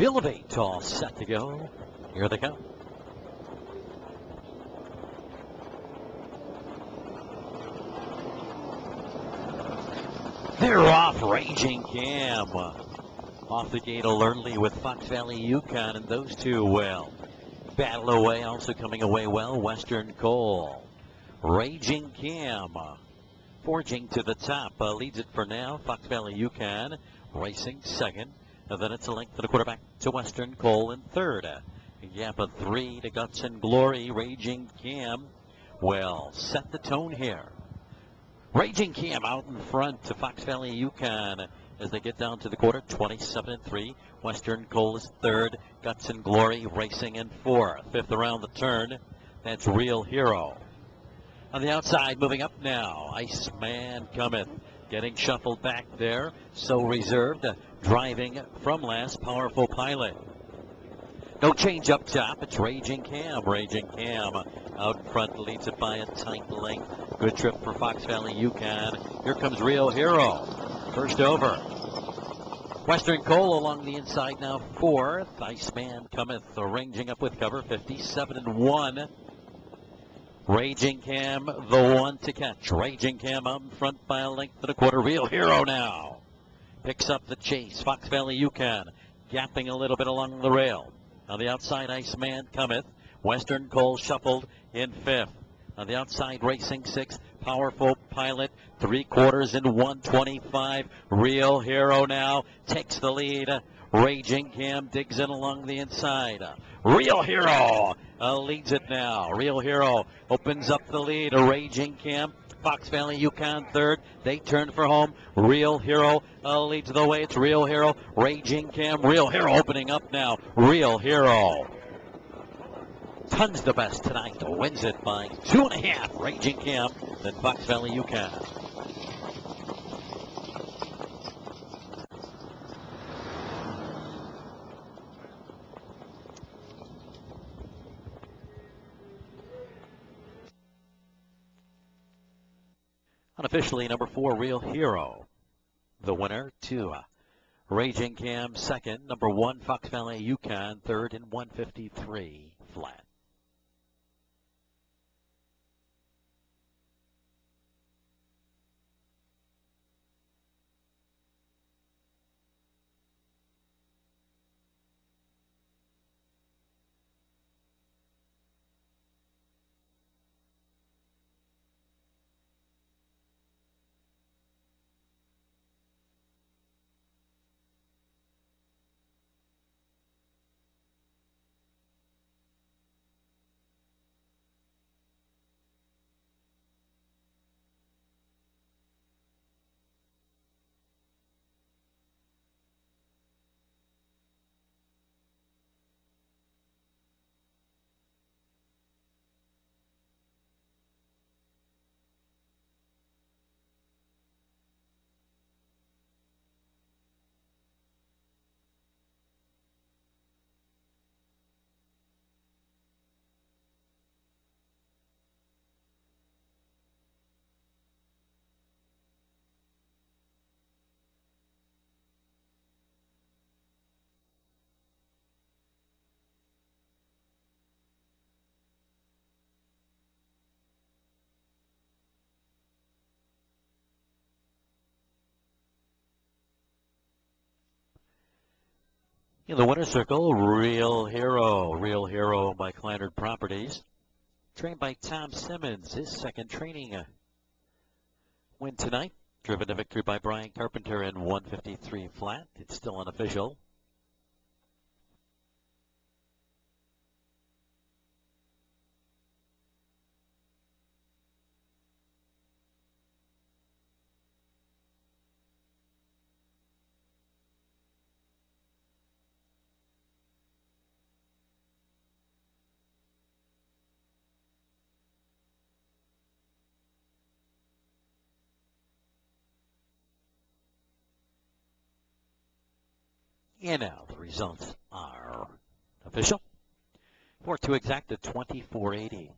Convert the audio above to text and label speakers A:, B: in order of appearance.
A: Of all set to go. Here they come. They're off Raging Cam. Off the gate alertly with Fox Valley Yukon, and those two well. Battle away, also coming away well, Western Coal. Raging Cam. Forging to the top, uh, leads it for now. Fox Valley Yukon racing second. And then it's a length to the quarterback to Western Coal in third. A gap of three to Guts and Glory. Raging Cam. Well, set the tone here. Raging Cam out in front to Fox Valley Yukon as they get down to the quarter, 27 and 3. Western Coal is third. Guts and Glory racing in fourth. Fifth around the turn. That's Real Hero. On the outside, moving up now. Iceman cometh. Getting shuffled back there. So reserved. Driving from last. Powerful Pilot. No change up top. It's Raging Cam. Raging Cam out in front leads it by a tight length. Good trip for Fox Valley Yukon. Here comes Real Hero. First over. Western Coal along the inside now fourth. Iceman cometh ranging up with cover 57 and 1. Raging Cam the one to catch. Raging Cam out in front by a length and a quarter. Real Hero now. Picks up the chase. Fox Valley Yukon gapping a little bit along the rail. On the outside, Iceman cometh. Western Coal shuffled in fifth. On the outside, racing sixth. Powerful Pilot, three quarters in 125. Real Hero now takes the lead. Raging Cam digs in along the inside. Real Hero uh, leads it now. Real Hero opens up the lead. Raging Cam. Fox Valley Yukon third. They turn for home. Real Hero uh, leads the way. It's Real Hero. Raging Cam. Real Hero opening up now. Real Hero. Tons the best tonight. Wins it by two and a half. Raging Cam. Then Fox Valley Yukon. Unofficially, number four, Real Hero. The winner, two. Raging Cam, second. Number one, Fox Valley Yukon, third in 153 flat. In the winner's circle, Real Hero. Real Hero by Kleinert Properties. Trained by Tom Simmons. His second training win tonight. Driven to victory by Brian Carpenter in 153 flat. It's still unofficial. And now the results are official. For to exacta 2480.